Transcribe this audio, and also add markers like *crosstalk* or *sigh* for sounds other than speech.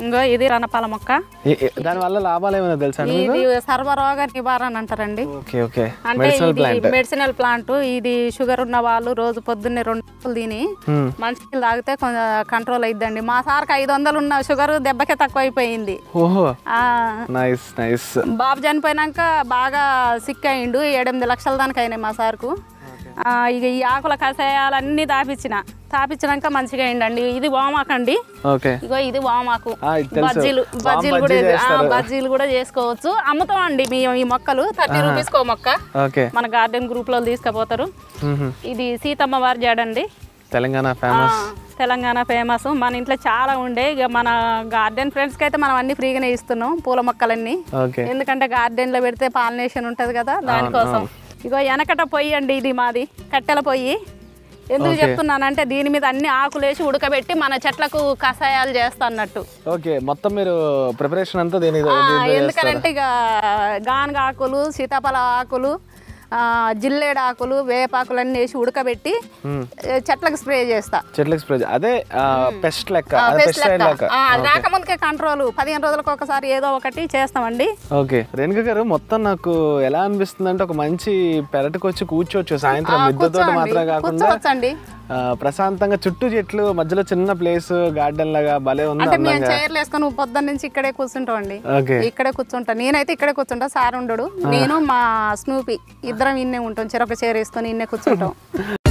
ఇంకో ఇది రణపాల మొక్క. ఏ- దానివల్ల లాభాలు ఏమైనా తెలుసా ఇది సర్వరోగ నివారణ అంటారండి. అంటే మెడిసినల్ ఇది ప్లాంట్ మెడిసినల్ ప్లాంట్ ఇది షుగర్ ఉన్న వాళ్ళు రోజు పొద్దున్నే రెండు తిని మంచికి తాగితే కొంచెం కంట్రోల్ అయిద్దండి. మా సార్కి ఐదు వందలు ఉన్న షుగర్ దెబ్బకే తక్కువ అయిపోయింది బాబు చనిపోయినాక బాగా సిక్ అయిండు. ఏడెనిమిది లక్షల దానికి అయినాయి మా సార్కు. ఇక ఈ ఆకుల కషాయాలన్నీ తాపించిన తాపించినాక మంచిగా అయిందండి ఇది వామాకండి. ఇగో ఇది వామాకు. బజ్జీలు బజ్జీలు బజ్జీ కూడా. బజ్జీలు కూడా చేసుకోవచ్చు. అమ్ముతామండి మీ ఈ మొక్కలు. థర్టీ రూపీస్ కో మొక్క. మన గార్డెన్ గ్రూప్లో తీసుకుపోతారు. ఇది సీతమ్మ వారి జాడండి. తెలంగాణ ఆ, ఫేమస్. తెలంగాణ ఫేమస్. మన ఇంట్లో చాలా ఉండే. ఇక మన గార్డెన్ ఫ్రెండ్స్కి అయితే మనం అన్ని ఫ్రీగానే ఇస్తున్నాం పూల మొక్కలన్నీ. ఎందుకంటే గార్డెన్లో పెడితే పాలినేషన్ ఉంటది కదా దానికోసం. ఇగో వెనకట పొయ్యి అండి ఇది మాది కట్టెల పొయ్యి. ఎందుకు చెప్తున్నానంటే దీని మీద అన్ని ఆకులు వేసి ఉడకబెట్టి మన చెట్లకు కషాయాలు చేస్తా అన్నట్టు ఓకే మొత్తం మీరు ప్రిపరేషన్ అంతా దీని ఆ, ఎందుకనంటే ఇక గానగ ఆకులు సీతాఫల ఆకులు ఆ, జిల్లేడు ఆకులు వేపాకులు అన్ని వేసి ఉడకబెట్టి చెట్లకు స్ప్రే చేస్తా. చెట్లకు స్ప్రే అదే పెస్ట్ లెక్క పెస్ట్ లెక్క. రాకముందుకే కంట్రోల్. పదిహేను రోజులకు ఒకసారి ఏదో ఒకటి చేస్తామండి. ఓకే. రేణుక గారు మొత్తం నాకు ఎలా అనిపిస్తుంది అంటే ఒక మంచి పెరటికి వచ్చి కూర్చోవచ్చు సాయంత్రం మిద్దెతో. మాత్రమే కాకుండా. ప్రశాంతంగా చుట్టూ చెట్లు మధ్యలో చిన్న ప్లేస్ గార్డెన్ లాగా భలే ఉంది అంటే మేము చైర్లు వేసుకొని పొద్దున్న నుంచి ఇక్కడే కూర్చుంటాం అండి ఇక్కడే కూర్చుంటా. నేనైతే ఇక్కడే కూర్చుంటా సార్ ఉండడు. నేను మా స్నూపీ ఇద్దరం ఇన్నే ఉంటాం. చెరొక చైర్ వేసుకొని ఇన్నే కూర్చుంటాం. *laughs*